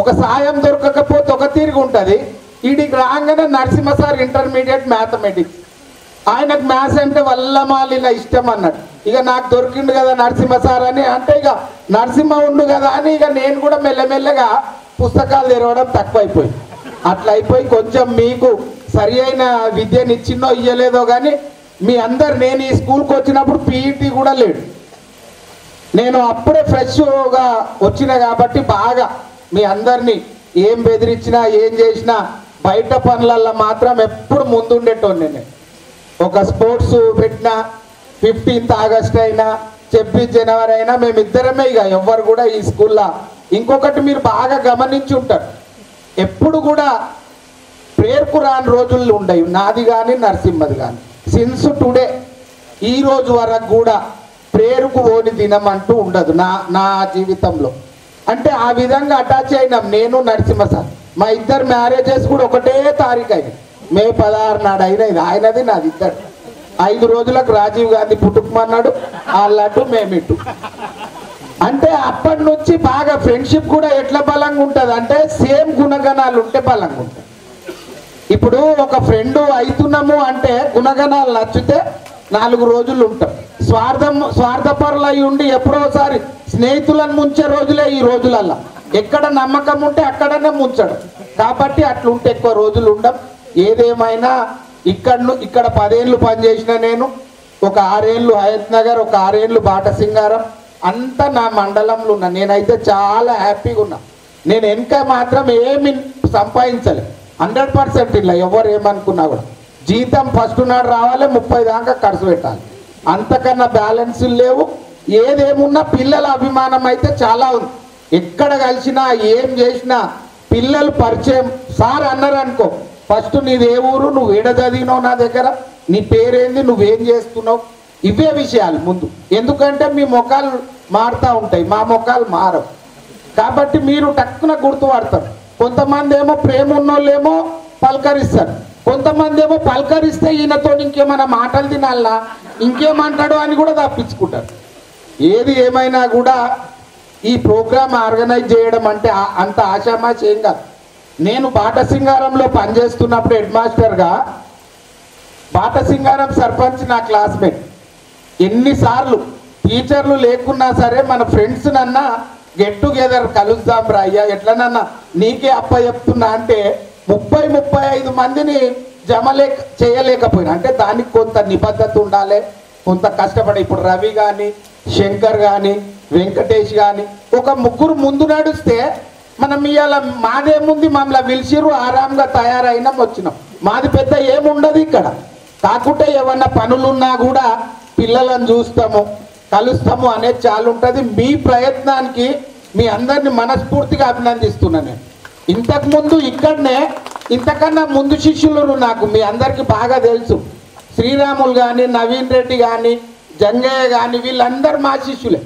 ఒక సాయం దొరకకపోతే ఒక తీరుగు ఉంటుంది. వీడికి రాగానే నరసింహ సార్ ఇంటర్మీడియట్ మ్యాథమెటిక్స్ ఆయనకు మ్యాథ్స్ అంటే వల్లమాలిన ఇష్టం అన్నాడు. ఇక నాకు దొరికిండు కదా నరసింహ సార్ అని. అంటే ఇక నరసింహ ఉండు కదా అని ఇక నేను కూడా మెల్లమెల్లగా పుస్తకాలు తెరవడం తక్కువైపోయింది అట్లా అయిపోయి కొంచెం మీకు సరి అయిన విద్యనిచ్చిందో ఇయ్యలేదో కానీ మీ అందరు నేను ఈ స్కూల్కి వచ్చినప్పుడు పీఈటీ కూడా లేడు. నేను అప్పుడే ఫ్రెష్గా వచ్చిన కాబట్టి బాగా మీ అందరినీ ఏం బెదిరించినా ఏం చేసినా బయట పనులల్లో మాత్రం ఎప్పుడు ముందుండేటోని నేను. ఒక స్పోర్ట్స్ పెట్టినా ఫిఫ్టీన్త్ ఆగస్ట్ అయినా చెప్పి జనవరి అయినా మేమిద్దరమే ఇక ఎవ్వరు కూడా ఈ స్కూల్లో. ఇంకొకటి మీరు బాగా గమనించి ఉంటారు. ఎప్పుడు కూడా ప్రేర్కు రాని రోజులు ఉండవు నాది కానీ నరసింహది కానీ సిన్స్ టుడే ఈ రోజు వరకు కూడా ప్రేరుకు ఓని దినం అంటూ ఉండదు నా నా జీవితంలో. అంటే ఆ విధంగా అటాచ్ అయినాం. నేను నరసింహ సార్ మా ఇద్దరు మ్యారేజెస్ కూడా ఒకటే తారీఖు అయింది మే పదహారు నాడు అయినది ఆయనది నాది ఇద్దరు. ఐదు రోజులకు రాజీవ్ గాంధీ పుట్టుకుమన్నాడు. వాళ్ళటు మేమిట్టు. అంటే అప్పటి నుంచి బాగా ఫ్రెండ్షిప్ కూడా ఎట్లా బలంగా ఉంటుంది అంటే సేమ్ గుణగణాలు ఉంటే బలంగా ఉంటుంది. ఇప్పుడు ఒక ఫ్రెండ్ అవుతున్నాము అంటే గుణగణాలు నచ్చితే నాలుగు రోజులు ఉంటాం. స్వార్థం స్వార్థపరులై ఉండి ఎప్పుడోసారి స్నేహితులను ముంచే రోజులే ఈ రోజులల్లా. ఎక్కడ నమ్మకం ఉంటే అక్కడనే ముంచడం. కాబట్టి అట్లుంటే ఎక్కువ రోజులు ఉండం. ఏదేమైనా ఇక్కడ ఇక్కడ పదేళ్ళు పనిచేసిన నేను ఒక ఆరేళ్ళు హయత్ నగర్ ఒక ఆరేళ్ళు బాట సింగారం అంతా నా మండలంలో ఉన్నా. నేనైతే చాలా హ్యాపీగా ఉన్నా. నేను వెనక మాత్రం ఏమి సంపాదించలే. హండ్రెడ్ పర్సెంట్ ఇలా ఎవరు ఏమనుకున్నా కూడా. జీతం ఫస్ట్ నాడు రావాలి ముప్పై దాకా ఖర్చు పెట్టాలి. అంతకన్నా బ్యాలెన్సులు లేవు. ఏదేమున్నా పిల్లల అభిమానం అయితే చాలా ఉంది. ఎక్కడ కలిసినా ఏం చేసినా పిల్లలు పరిచయం. సార్ అన్నారు అనుకో ఫస్ట్ నీది ఏ ఊరు నువ్వు ఏడ చదివినావు నా దగ్గర? నీ పేరేంది నువ్వేం చేస్తున్నావు? ఇవే విషయాలు ముందు. ఎందుకంటే మీ ముఖాలు మారుతూ ఉంటాయి. మా ముఖాలు మారవు. కాబట్టి మీరు టక్కున గుర్తుపడతారు. కొంతమంది ఏమో ప్రేమ ఉన్నోళ్ళేమో పలకరిస్తారు. కొంతమంది ఏమో పలకరిస్తే ఈయనతో ఇంకేమైనా మాటలు తినాలా? ఇంకేమంటాడో అని కూడా తప్పించుకుంటారు. ఏది ఏమైనా కూడా ఈ ప్రోగ్రామ్ ఆర్గనైజ్ చేయడం అంటే అంత ఆశామాషి ఏం కాదు. నేను బాట సింగారంలో పనిచేస్తున్నప్పుడు హెడ్ మాస్టర్గా బాట సింగారం సర్పంచ్ నా క్లాస్మేట్. ఎన్నిసార్లు టీచర్లు లేకున్నా సరే మన ఫ్రెండ్స్ నన్నా గెట్ టుగెదర్ కలుద్దాం రా అయ్యా ఎట్లనన్నా నీకే అప్ప చెప్తున్నా అంటే ముప్పై ముప్పై ఐదు మందిని జమలేక చేయలేకపోయినా అంటే దానికి కొంత నిబద్ధత ఉండాలి కొంత కష్టపడి. ఇప్పుడు రవి కానీ శంకర్ కానీ వెంకటేష్ కానీ ఒక ముగ్గురు ముందు నడిస్తే మనం ఇవాళ మాదేముంది మమ్మల్ని పిలిచిరు ఆరాంగా తయారైనాం వచ్చినాం. మాది పెద్ద ఏముండదు ఇక్కడ. కాకుంటే ఏమన్నా పనులున్నా కూడా పిల్లలను చూస్తాము కలుస్తాము అనేది చాలా ఉంటుంది మీ ప్రయత్నానికి మీ అందరిని మనస్ఫూర్తిగా అభినందిస్తున్నాను నేను. ఇంతకుముందు ఇక్కడనే ఇంతకన్నా ముందు శిష్యులు నాకు మీ అందరికీ బాగా తెలుసు. శ్రీరాములు కానీ నవీన్ రెడ్డి కానీ జంగయ్య కానీ వీళ్ళందరూ మా శిష్యులే.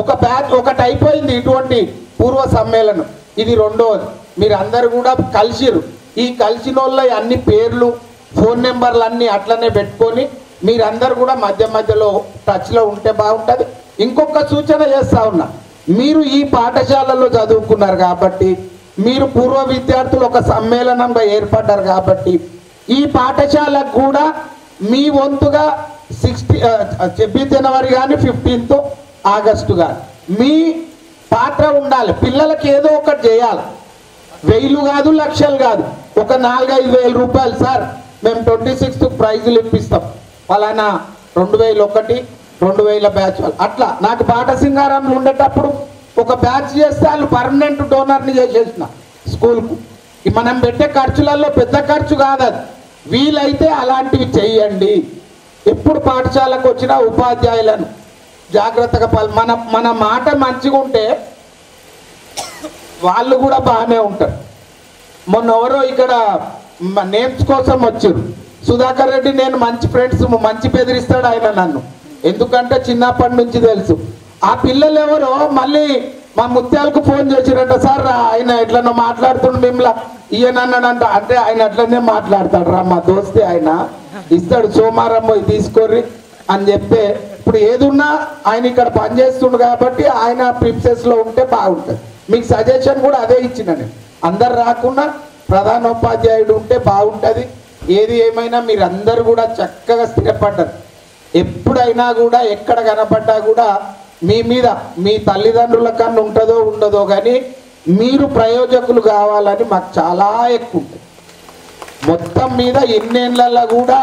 ఒక బ్యాచ్ ఒకటి అయిపోయింది ఇటువంటి పూర్వ సమ్మేళనం. ఇది రెండవది మీరు అందరు కూడా కలిసిరు ఈ కలిసిన వాళ్ళ అన్ని పేర్లు ఫోన్ నెంబర్లు అన్నీ అట్లనే పెట్టుకొని మీరందరూ కూడా మధ్య మధ్యలో టచ్లో ఉంటే బాగుంటుంది. ఇంకొక సూచన చేస్తా ఉన్నా. మీరు ఈ పాఠశాలలో చదువుకున్నారు కాబట్టి మీరు పూర్వ విద్యార్థులు ఒక సమ్మేళనంలో ఏర్పడ్డారు కాబట్టి ఈ పాఠశాలకు కూడా మీ వంతుగా సిక్స్టీ చెప్పి జనవరి కానీ ఫిఫ్టీన్త్ ఆగస్టు కానీ మీ పాత్ర ఉండాలి. పిల్లలకి ఏదో ఒకటి చేయాలి. వెయ్యిలు కాదు లక్షలు కాదు. ఒక నాలుగైదు వేల రూపాయలు సార్ మేము ట్వంటీ సిక్స్త్ ప్రైజులు ఇప్పిస్తాం. ఫలానా రెండు వేల ఒకటి రెండు వేల బ్యాచ్ అట్లా. నాకు పాట సింగారంలో ఉండేటప్పుడు ఒక బ్యాచ్ చేస్తే వాళ్ళు పర్మనెంట్ డోనర్ని చేసేసిన స్కూల్కు. మనం పెట్టే ఖర్చులలో పెద్ద ఖర్చు కాదు అది. వీలైతే అలాంటివి చెయ్యండి. ఎప్పుడు పాఠశాలకు వచ్చిన ఉపాధ్యాయులను జాగ్రత్తగా పాల్ మన మన మాట మంచిగా ఉంటే వాళ్ళు కూడా బాగానే ఉంటారు. మొన్న ఎవరో ఇక్కడ నేమ్స్ కోసం వచ్చారు. సుధాకర్ రెడ్డి నేను మంచి ఫ్రెండ్స్ మంచి బెదిరిస్తాడు ఆయన నన్ను. ఎందుకంటే చిన్నప్పటి నుంచి తెలుసు. ఆ పిల్లలు ఎవరో మళ్ళీ మా ముత్యాలకు ఫోన్ చేసిరంట సార్ ఆయన ఎట్లన్నా మాట్లాడుతుండు మిమ్మల్ని. ఈయనన్నాడంట అంటే ఆయన అట్లనే మాట్లాడతాడు రా మా దోస్తే ఆయన. ఇస్తాడు సోమారం పోయి తీసుకోర్రి. అని చెప్తే ఇప్పుడు ఏదున్నా ఆయన ఇక్కడ పనిచేస్తుండు కాబట్టి ఆయన ప్రిన్సెస్లో ఉంటే బాగుంటుంది. మీకు సజెషన్ కూడా అదే ఇచ్చిన నేను. అందరు రాకుండా ప్రధానోపాధ్యాయుడు ఉంటే బాగుంటుంది. ఏది ఏమైనా మీరు అందరు కూడా చక్కగా స్థిరపడ్డారు. ఎప్పుడైనా కూడా ఎక్కడ కనపడ్డా కూడా మీ మీద మీ తల్లిదండ్రుల కన్నా ఉంటుందో ఉండదో కానీ మీరు ప్రయోజకులు కావాలని మాకు చాలా ఎక్కువ. మొత్తం మీద ఎన్నేళ్ళల్లో కూడా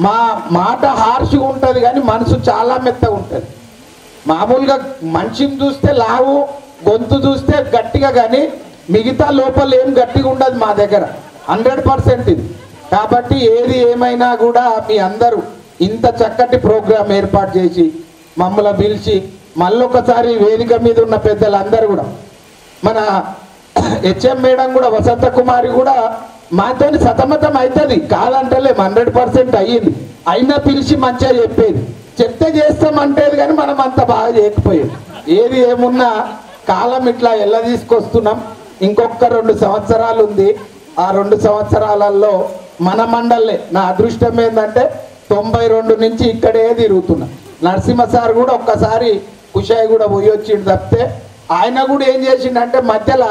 మా మాట హార్ష్గా ఉంటుంది కానీ మనసు చాలా మెత్తగా ఉంటుంది. మామూలుగా మనిషిని చూస్తే లావు గొంతు చూస్తే గట్టిగా కానీ మిగతా లోపల ఏం గట్టిగా ఉండదు మా దగ్గర. హండ్రెడ్ పర్సెంట్ ఇది. కాబట్టి ఏది ఏమైనా కూడా మీ అందరూ ఇంత చక్కటి ప్రోగ్రాం ఏర్పాటు చేసి మమ్మల్ని పిలిచి మళ్ళొకసారి వేదిక మీద ఉన్న పెద్దలందరూ కూడా మన హెచ్ఎం మేడం కూడా వసంత కుమారి కూడా మాతో సతమతం అవుతుంది కాదంటలేము హండ్రెడ్ పర్సెంట్ అయ్యింది. అయినా పిలిచి మంచిగా చెప్పేది. చెప్తే చేస్తామంటేది కానీ మనం అంత బాగా చేయకపోయాం ఏది ఏమున్నా కాలం ఇట్లా ఎలా తీసుకొస్తున్నాం. ఇంకొక రెండు సంవత్సరాలు ఉంది. ఆ రెండు సంవత్సరాలలో మన మండలే. నా అదృష్టం ఏంటంటే తొంభై రెండు నుంచి ఇక్కడే తిరుగుతున్నా. నరసింహ సార్ కూడా ఒక్కసారి కుషాయి కూడా పోయి వచ్చిండు తప్పితే ఆయన కూడా ఏం చేసిండంటే మధ్యలో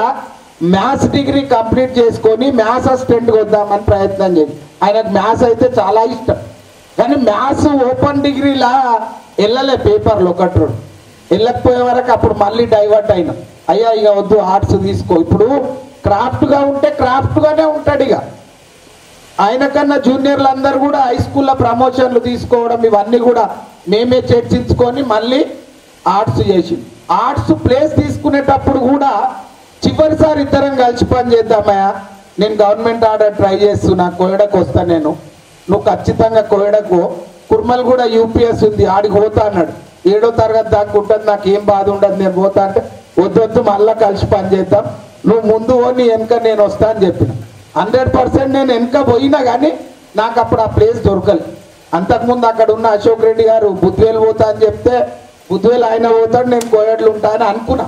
మ్యాథ్స్ డిగ్రీ కంప్లీట్ చేసుకొని మ్యాథ్స్ అసిస్టెంట్కి వద్దామని ప్రయత్నం చేసి ఆయనకు మ్యాథ్స్ అయితే చాలా ఇష్టం. కానీ మ్యాథ్స్ ఓపెన్ డిగ్రీలా వెళ్ళలే పేపర్లు ఒకటి రెండు. వెళ్ళకపోయే వరకు అప్పుడు మళ్ళీ డైవర్ట్ అయినా. అయ్యా ఇక వద్దు ఆర్ట్స్ తీసుకో. ఇప్పుడు క్రాఫ్ట్గా ఉంటే క్రాఫ్ట్గానే ఉంటాడు ఇక. ఆయన కన్నా జూనియర్లు అందరు కూడా హై స్కూల్లో ప్రమోషన్లు తీసుకోవడం ఇవన్నీ కూడా మేమే చర్చించుకొని మళ్ళీ ఆర్ట్స్ చేసింది ఆర్ట్స్ ప్లేస్ తీసుకునేటప్పుడు కూడా చివరిసారి ఇద్దరం కలిసి పని చేద్దామయ్యా. నేను గవర్నమెంట్ ఆర్డర్ ట్రై చేస్తున్నా కోయడకు వస్తా నేను. నువ్వు ఖచ్చితంగా కోయడకు. కుర్మల్ కూడా యూపీఎస్ ఉంది ఆడికి పోతా అన్నాడు. ఏడో తరగతి దాకా ఉంటుంది నాకు ఏం బాధ ఉండదు నేను పోతా అంటే వద్దొద్దు మళ్ళా కలిసి పని చేద్దాం. నువ్వు ముందు పోని వెనక నేను వస్తా అని చెప్పిన. హండ్రెడ్ పర్సెంట్ నేను వెనక పోయినా కానీ నాకు అప్పుడు ఆ ప్లేస్ దొరకలేదు అంతకుముందు అక్కడ ఉన్న అశోక్ రెడ్డి గారు బుద్ధివేలు పోతా అని చెప్తే బుద్ధివేలు ఆయన పోతాడు నేను కోయట్లు ఉంటా అని అనుకున్నా.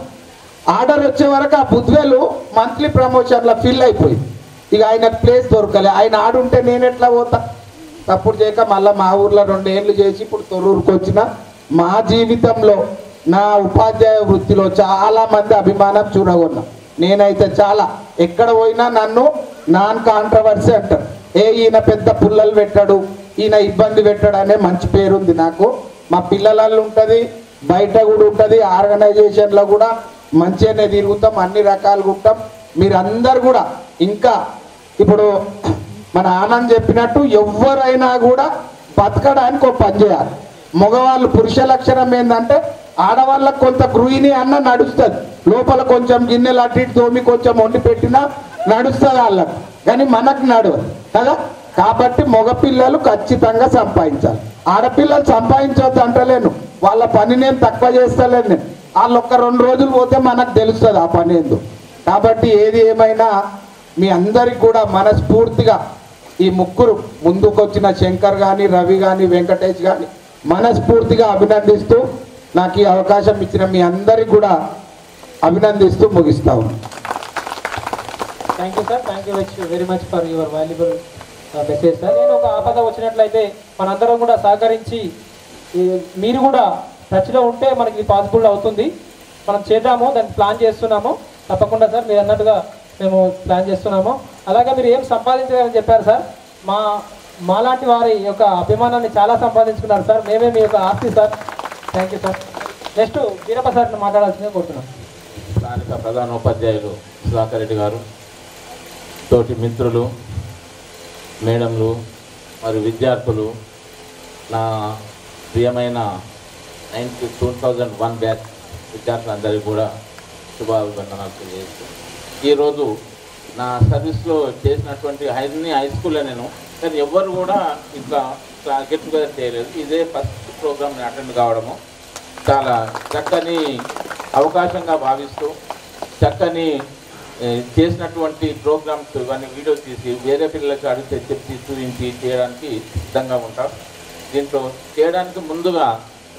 ఆర్డర్ వచ్చే వరకు ఆ బుద్వేలు మంత్లీ ప్రమోషన్లో ఫిల్ అయిపోయింది. ఇక ఆయన ప్లేస్ దొరకలే. ఆయన ఆడుంటే నేను ఎట్లా పోతా? తప్పుడు చేయక మళ్ళీ మా ఊర్లో రెండేళ్ళు చేసి ఇప్పుడు తొర్రూరుకు వచ్చిన మా జీవితంలో నా ఉపాధ్యాయ వృత్తిలో చాలా మంది అభిమానం చూడగొన్నా. నేనైతే చాలా. ఎక్కడ పోయినా నన్ను నాన్ కాంట్రవర్సీ అంటారు. ఏ ఈయన పెద్ద పుల్లలు పెట్టాడు? ఈయన ఇబ్బంది పెట్టడానే మంచి పేరుంది నాకు. మా పిల్లలలో ఉంటుంది బయట కూడా ఉంటుంది ఆర్గనైజేషన్లో కూడా మంచిగానే తిరుగుతాం అన్ని రకాలుగా ఉంటాం. మీరందరు కూడా ఇంకా ఇప్పుడు మన ఆనంద్ చెప్పినట్టు ఎవరైనా కూడా బతకడానికి ఒక పని చేయాలి. మగవాళ్ళు పురుష లక్షణం ఏంటంటే ఆడవాళ్ళకు కొంత గృహిణి అన్న నడుస్తుంది. లోపల కొంచెం గిన్నెలు అటు ఇటు తోమి కొంచెం వండి పెట్టినా నడుస్తుంది వాళ్ళకు. కానీ మనకు నడవదు. కదా? కాబట్టి మగపిల్లలు ఖచ్చితంగా సంపాదించాలి. ఆడపిల్లలు సంపాదించవద్దు అంటలేను. వాళ్ళ పని నేను తక్కువ చేస్తలేను నేను. వాళ్ళు ఒక్క రెండు రోజులు పోతే మనకు తెలుస్తుంది ఆ పని ఏందో. కాబట్టి ఏది ఏమైనా మీ అందరికి కూడా మనస్ఫూర్తిగా ఈ ముగ్గురు ముందుకొచ్చిన శంకర్ కానీ రవి కానీ వెంకటేష్ కానీ మనస్ఫూర్తిగా అభినందిస్తూ నాకు ఈ అవకాశం ఇచ్చిన మీ అందరికి కూడా అభినందిస్తూ ముగిస్తాము thank you sir thank you very much for your valuable message sir నేను ఒక ఆపద వచ్చినట్లయితే మనందరం కూడా సహకరించి మీరు కూడా టచ్లో ఉంటే మనకి పాసిబుల్ అవుతుంది. మనం చేద్దాము దాన్ని ప్లాన్ చేస్తున్నాము. తప్పకుండా సార్ మీరు అన్నట్టుగా మేము ప్లాన్ చేస్తున్నాము. అలాగే మీరు ఏం సంపాదించారని చెప్పారు సార్. మా మాలాంటి వారి యొక్క అభిమానాన్ని చాలా సంపాదించుకున్నారు సార్. మేమే మీ యొక్క ఆస్తి sir. Thank you sir next Veerappa సార్ని మాట్లాడాల్సిందే కోరుతున్నాం. స్థానిక ప్రధానోపాధ్యాయులు సుధాకర్ రెడ్డి గారు తోటి మిత్రులు మేడంలు మరియు విద్యార్థులు నా ప్రియమైన ninth two thousand one batch విద్యార్థులందరికీ కూడా శుభాభివందనాలు తెలియజేస్తూ ఈరోజు నా సర్వీస్లో చేసినటువంటి అన్ని హై స్కూల్లో నేను కానీ ఎవ్వరు కూడా ఇట్లా గెట్ టుగెదర్ చేయలేదు. ఇదే ఫస్ట్ ప్రోగ్రామ్ అటెండ్ కావడము. చాలా చక్కని అవకాశంగా భావిస్తూ చక్కని చేసినటువంటి ప్రోగ్రామ్స్ ఇవన్నీ వీడియో తీసి వేరే పిల్లలకి అడిగితే చెప్పి చూపించి చేయడానికి సిద్ధంగా ఉంటాం. దీంట్లో చేయడానికి ముందుగా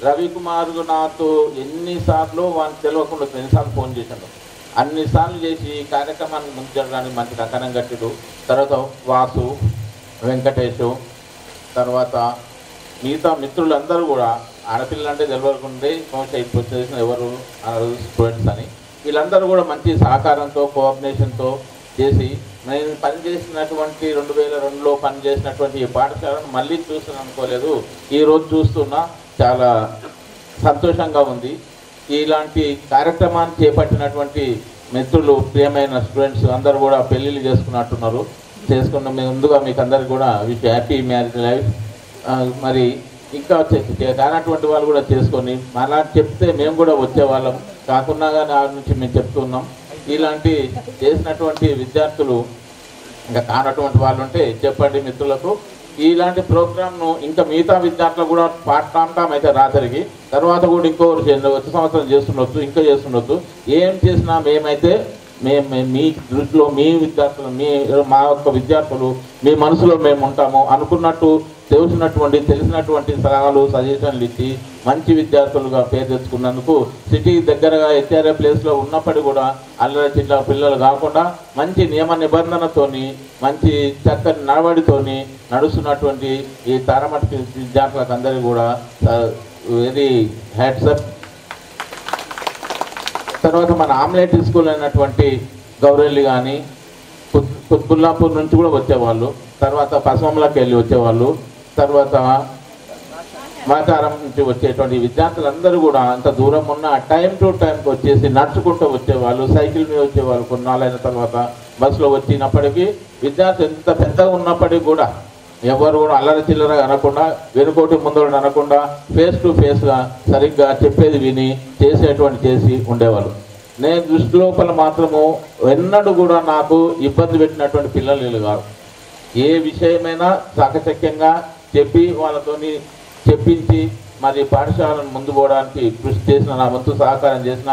రవికుమార్ నాతో ఎన్నిసార్లు వాళ్ళు తెలియకుండా ఎన్నిసార్లు ఫోన్ చేశాడు. అన్నిసార్లు చేసి కార్యక్రమాన్ని ముందు జరగడానికి మంచి కంకణం కట్టిడు. తర్వాత వాసు వెంకటేషు తర్వాత మిగతా మిత్రులందరూ కూడా ఆడపిల్లలంటే అంటే బహుశా ఇప్పుడు తెలిసిన ఎవరు అనరు స్టూడెంట్స్ అని వీళ్ళందరూ కూడా మంచి సహకారంతో కోఆర్డినేషన్తో చేసి నేను పనిచేసినటువంటి రెండు వేల రెండులో పనిచేసినటువంటి ఈ పాఠశాలను మళ్ళీ చూస్తాను అనుకోలేదు ఈరోజు చూస్తున్నా చాలా సంతోషంగా ఉంది. ఇలాంటి కార్యక్రమాన్ని చేపట్టినటువంటి మిత్రులు ప్రియమైన స్టూడెంట్స్ అందరూ కూడా పెళ్ళిళ్ళు చేసుకున్నట్టున్నారు. చేసుకున్న ముందుగా మీకు అందరికి కూడా విష్ హ్యాపీ మ్యారేజ్ లైఫ్. మరి ఇంకా కానటువంటి వాళ్ళు కూడా చేసుకొని మళ్ళా చెప్తే మేము కూడా వచ్చేవాళ్ళం. కాకుండా కానీ ఆ నుంచి మేము చెప్తున్నాం. ఇలాంటి చేసినటువంటి విద్యార్థులు ఇంకా కానటువంటి వాళ్ళు ఉంటే చెప్పండి మిత్రులకు. ఇలాంటి ప్రోగ్రామ్ను ఇంకా మిగతా విద్యార్థులు కూడా పాఠాంతం అయితే రాత్రికి తర్వాత కూడా ఇంకో చేయండి. వచ్చే సంవత్సరం చేస్తుండొచ్చు ఇంకా చేస్తుండొచ్చు. ఏం చేసినా మేమైతే మేము మేము మీ దృష్టిలో మీ విద్యార్థులు మీ మా యొక్క విద్యార్థులు మీ మనసులో మేము ఉంటాము అనుకున్నట్టు తెలిసినటువంటి తెలిసినటువంటి సలహాలు సజెషన్లు ఇచ్చి మంచి విద్యార్థులుగా పేరు తెచ్చుకున్నందుకు సిటీ దగ్గరగా హెచ్ఆర్ఏ ప్లేస్లో ఉన్నప్పటికీ కూడా అల్లరి చిట్ల పిల్లలు కాకుండా మంచి నియమ నిబంధనతోని మంచి చక్కని నడవడితోని నడుస్తున్నటువంటి ఈ తారమటి విద్యార్థులకు అందరికీ కూడా వెరీ హ్యాట్సప్ తర్వాత మన ఆమ్లెట్ స్కూల్ అయినటువంటి గౌరెల్లి కానీ కుత్బుల్లాపూర్ నుంచి కూడా వచ్చేవాళ్ళు. తర్వాత పశ్చిమంలోకి వెళ్ళి వచ్చేవాళ్ళు. తర్వాత మాతారం నుంచి వచ్చేటువంటి విద్యార్థులందరూ కూడా అంత దూరం ఉన్న టైం టు టైంకి వచ్చేసి నడుచుకుంటూ వచ్చేవాళ్ళు సైకిల్ మీద వచ్చేవాళ్ళు కొన్నాళ్ళైన తర్వాత బస్సులో వచ్చినప్పటికీ విద్యార్థి ఎంత పెద్దగా ఉన్నప్పటికీ కూడా ఎవరు కూడా అల్లరి చిల్లర అనకుండా వెనుకోటి ముందోటి అనకుండా ఫేస్ టు ఫేస్గా సరిగ్గా చెప్పేది విని చేసేటువంటి చేసి ఉండేవాళ్ళు. నేను దృష్టి లోపల మాత్రము ఎన్నడూ కూడా నాకు ఇబ్బంది పెట్టినటువంటి పిల్లలు వీళ్ళు కాదు. ఏ విషయమైనా చాకచక్యంగా చెప్పి వాళ్ళతోని చెప్పించి మరి పాఠశాలను ముందు పోవడానికి కృషి చేసిన నా వంతు సహకారం చేసిన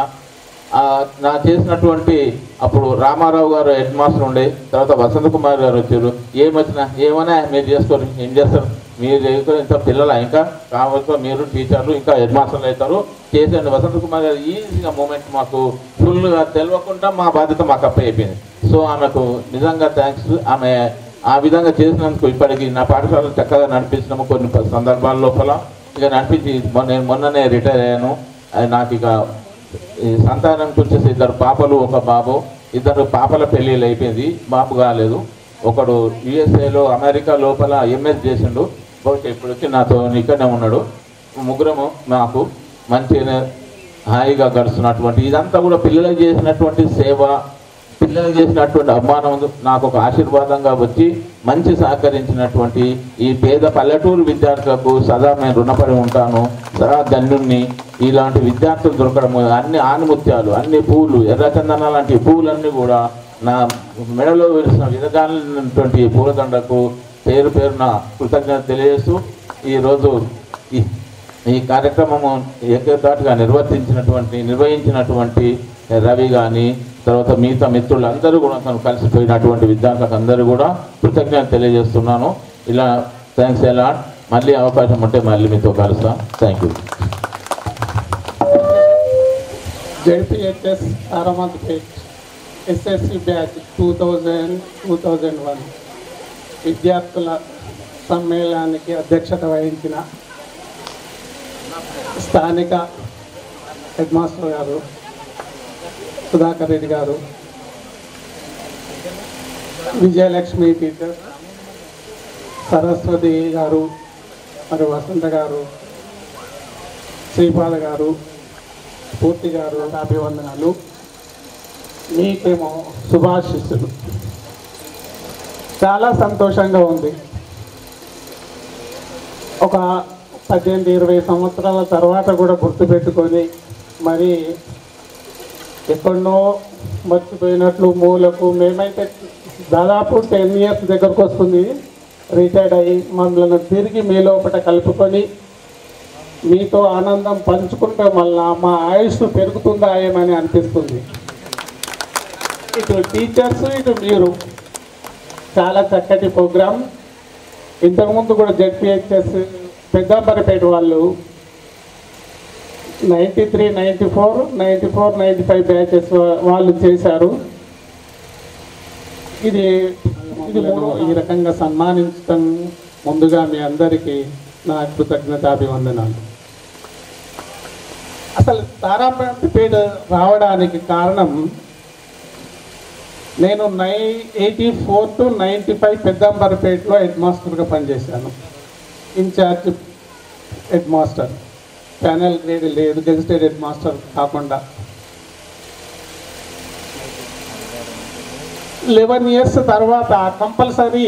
నా చేసినటువంటి అప్పుడు రామారావు గారు హెడ్ మాస్టర్ ఉండే తర్వాత వసంత కుమార్ గారు వచ్చారు. ఏమొచ్చినా ఏమైనా మీరు చేసుకోరు ఏం చేస్తారు? మీరు చేసుకొని ఇంత పిల్లల ఇంకా? కావచ్చు మీరు టీచర్లు ఇంకా హెడ్ మాస్టర్లు అవుతారు. చేసేయండి. వసంత కుమార్ గారు ఈజీగా మూమెంట్ మాకు ఫుల్గా తెలియకుండా మా బాధ్యత మాకు అప్ప అయిపోయింది సో ఆమెకు నిజంగా థ్యాంక్స్ ఆమె ఆ విధంగా చేసినందుకు ఇప్పటికి నా పాఠశాలను చక్కగా నడిపించినాము కొన్ని సందర్భాల లోపల. ఇక నడిపించి మొన్న- నేను మొన్ననే రిటైర్ అయ్యాను. అది నాకు ఇక ఈ సంతానానికి వచ్చేసి ఇద్దరు పాపలు ఒక బాబు. ఇద్దరు పాపల పెళ్ళిళ్ళు అయిపోయింది. బాబు కాలేదు. ఒకడు యుఎస్ఏలో అమెరికా లోపల ఎంఎస్ చేసిండు. బహుశా ఇప్పుడు వచ్చి నాతో ఇక్కడనే ఉన్నాడు. ముగ్గురము నాకు మంచిగా హాయిగా గడుస్తున్నటువంటి ఇదంతా కూడా పిల్లలకు చేసినటువంటి సేవ పిల్లలు చేసినటువంటి అభిమానం నాకు ఒక ఆశీర్వాదంగా వచ్చి మంచి సహకరించినటువంటి ఈ పేద పల్లెటూరు విద్యార్థులకు సదా నేను రుణపడి ఉంటాను. సదా ధన్యుణ్ణి. ఇలాంటి విద్యార్థులు దొరకడం అన్ని ఆనిముత్యాలు అన్ని పూలు ఎర్రచందన లాంటి పూలన్నీ కూడా నా మెడలో విరిసిన విధగానటువంటి పూలదండకు పేరు పేరున కృతజ్ఞత తెలియజేస్తూ ఈరోజు ఈ ఈ కార్యక్రమము ఏకదాటిగా నిర్వర్తించినటువంటి నిర్వహించినటువంటి రవి కానీ తర్వాత మిగతా మిత్రులందరూ కూడా తను కలిసిపోయినటువంటి విద్యార్థులకు అందరూ కూడా కృతజ్ఞత తెలియజేస్తున్నాను. ఇలా థ్యాంక్స్ ఎలా మళ్ళీ అవకాశం ఉంటే మళ్ళీ మీతో కలుస్తాం. Thank you. ZPHS Aramanthapet SSC batch two thousand two thousand one. విద్యార్థుల సమ్మేళనానికి అధ్యక్షత వహించిన స్థానిక హెడ్ మాస్టర్ గారు సుధాకర్ రెడ్డి గారు విజయలక్ష్మి టీచర్ సరస్వతి గారు మరి వసంత గారు శ్రీపాద గారు పూర్తి గారు అభివందనాలు. మీకేమో శుభాశిస్సులు. చాలా సంతోషంగా ఉంది. ఒక పద్దెనిమిది ఇరవై సంవత్సరాల తర్వాత కూడా గుర్తుపెట్టుకొని మరి ఎక్కడనో మర్చిపోయినట్లు మూలకు మేమైతే దాదాపు టెన్ ఇయర్స్ దగ్గరకు వస్తుంది. రిటైర్డ్ అయ్యి మమ్మల్ని తిరిగి మీ లోపల కలుపుకొని మీతో ఆనందం పంచుకుంటే మళ్ళా మా ఆయుష్ పెరుగుతుందా ఏమని అనిపిస్తుంది. ఇటు టీచర్స్ ఇటు మీరు. చాలా చక్కటి ప్రోగ్రామ్. ఇంతకుముందు కూడా జెడ్పిహెచ్ఎస్ పెద్దాంబరపేట వాళ్ళు ninety three ninety four ninety four ninety five batches వాళ్ళు చేశారు ఇది ఈ రకంగా సన్మానించడం ముందుగా మీ అందరికీ నా కృతజ్ఞతాభివందనాలు. అసలు తారాపేట రావడానికి కారణం నేను నై eighty four to ninety five పెద్దంబరపేటలో head మాస్టర్గా పనిచేశాను. Incharge head master. Panel grade లేదు గెజిటెడ్ హెడ్ మాస్టర్ కాకుండా. లెవెన్ ఇయర్స్ తర్వాత కంపల్సరీ